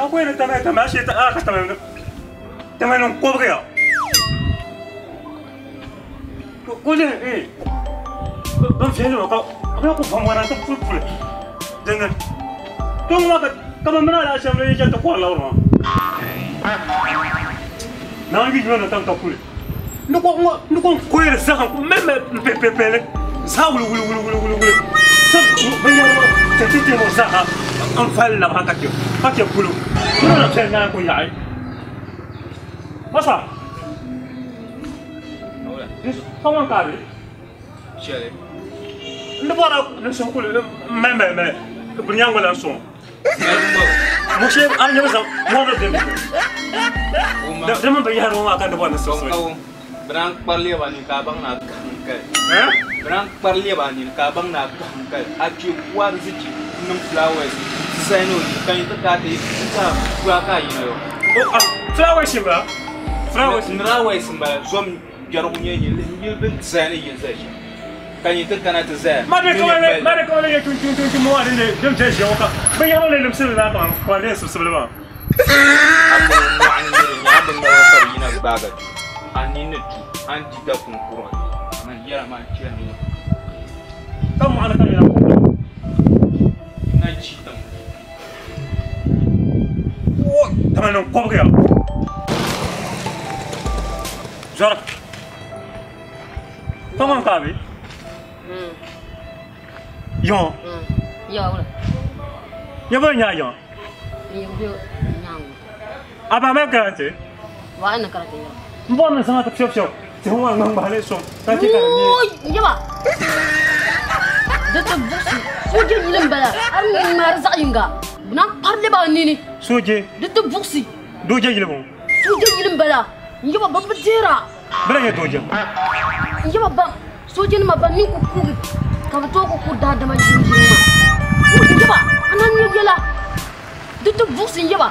ka ko ne tama tama shi ta aka tama ne tama ne ko ba ya ko ne eh don fiye ne ka ka ko fam wana ta ful ful den don ma ka kama mana la shamle ya ta ko la ro na ngi jona ta ta ful ni ko ni ko ko yere sa ko meme pe pe pe sa wulu wulu wulu wulu wulu wulu sa ba ya tete mo saha an falla ba haka kyau haka kulu kuna da kai na kun yayi masa kawan kare chere ne bora ne son kulu me me me bunyan wala son mo she an ne mo mo da dem da dem ba yaro ma kan da bora son Berang parlia banin kabang na kankai. Berang parlia banin kabang na kankai. Aki war ziki num flowers. Sai ni kan ta ka te ta kwa ka yi. Oh ah, flowers ba. Flowers flowers ba zom jaru nye yi le yi bin sai yin sai. Kan yi ta kana ta zai. Ma de kawai ma de kawai ya tun tun tun tun muwa wa ne dum ta shi ka. Ban ya le dum sai na ta kwa ne su su ba. Abun wa'an ne ya bin da fari na baga. Ani ne tu an ti da kun kuron. Man yara ma kiran ni. kan mo ana kan ya Na ci tam. tama non ko bɛ ya zara kare Hmm. yon Hmm. Ya udah. ya bɛ nya yon Ini udah nyang. aba mɛ garante Wah, ini kerja ya. mbɔ ne sanga ta fiyewu fiyewu ti hu wa ŋman gbali sɔn Вон сама так все-все. Тихо, нам багали сум. Таки так. Ой, яма. Да ты бус. Суди лимбала. Арни марза инга. Бна парли ба нини. Суди. Да ты буси. Дуджа гилбу. Суди лимбала. Яма бам бдира. Бра я дуджа. Яма бам. Суди нма бам нин куку. Кавто куку да да ма джинджима. Яма. Анан яла. Да ты буси яма.